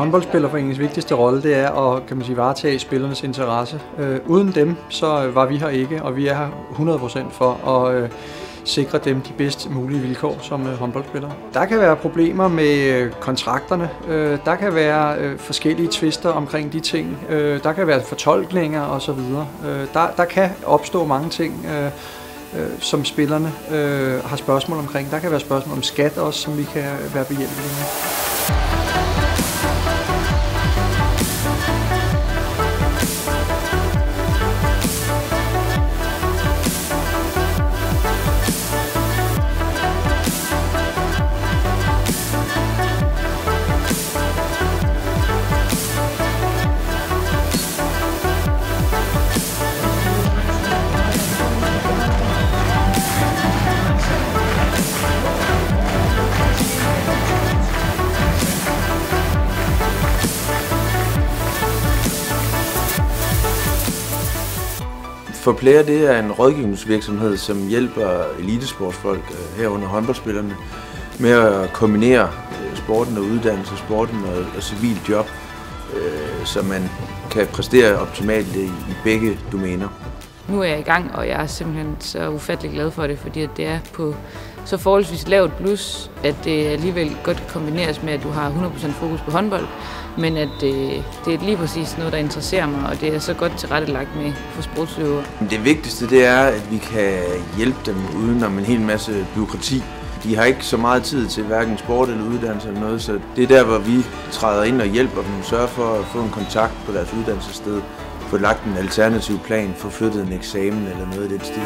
håndboldspillerforeningens vigtigste rolle, det er at kan man sige, varetage spillernes interesse. Øh, uden dem, så øh, var vi her ikke, og vi er her 100% for at øh, sikre dem de bedst mulige vilkår som øh, håndboldspillere. Der kan være problemer med øh, kontrakterne. Øh, der kan være øh, forskellige tvister omkring de ting. Øh, der kan være fortolkninger osv. Øh, der, der kan opstå mange ting. Øh, øh, som spillerne øh, har spørgsmål omkring. Der kan være spørgsmål om skat også, som vi kan være behjælpelige med. For Player det er en rådgivningsvirksomhed, som hjælper elitesportsfolk, øh, herunder håndboldspillerne, med at kombinere øh, sporten og uddannelse, sporten og, og civil job, øh, så man kan præstere optimalt i, i begge domæner. Nu er jeg i gang, og jeg er simpelthen så ufattelig glad for det, fordi at det er på så forholdsvis lavt plus, at det alligevel godt kombineres med, at du har 100% fokus på håndbold, men at det, det er lige præcis noget, der interesserer mig, og det er så godt tilrettelagt med for sportsøvere. Det vigtigste det er, at vi kan hjælpe dem uden om en hel masse byråkrati. De har ikke så meget tid til hverken sport eller uddannelse eller noget, så det er der, hvor vi træder ind og hjælper dem, sørger for at få en kontakt på deres uddannelsessted, få lagt en alternativ plan, få flyttet en eksamen eller noget i den stil.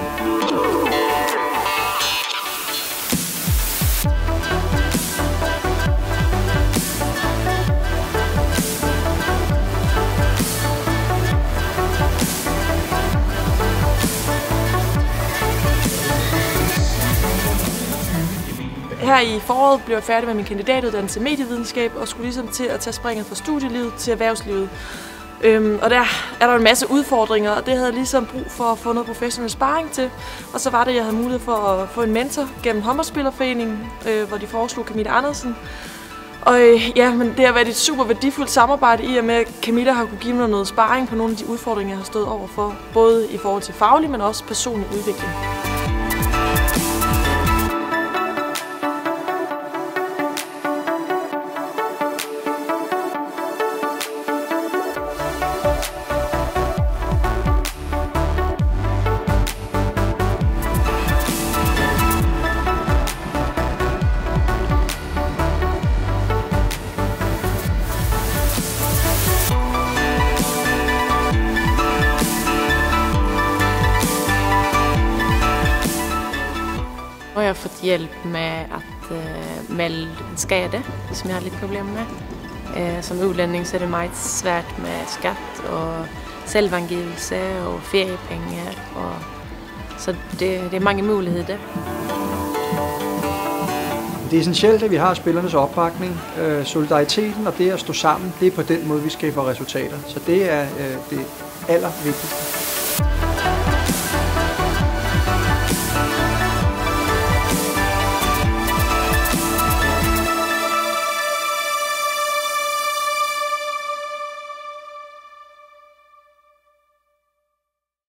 Her i foråret blev jeg færdig med min kandidatuddannelse i medievidenskab og skulle ligesom til at tage springet fra studielivet til erhvervslivet. Øhm, og der er der en masse udfordringer, og det havde jeg ligesom brug for at få noget professionel sparring til. Og så var det, at jeg havde mulighed for at få en mentor gennem Håndboldspillerforeningen, øh, hvor de foreslog Camilla Andersen. Og øh, ja, men det har været et super værdifuldt samarbejde i og med, at Camilla har kunne give mig noget sparring på nogle af de udfordringer, jeg har stået overfor. Både i forhold til faglig, men også personlig udvikling. Og jeg har fått hjälp med att eh, melde en skade som jag har lite problem med. Eh, som utlänning så är det meget svært med skatt og selvangivelse og feriepengar. Og, så det, det er mange muligheder. Det er essentielt, at vi har spillernes opbakning, øh, solidariteten og det at stå sammen, det er på den måde, vi skaber resultater. Så det er øh, det allervigtigste.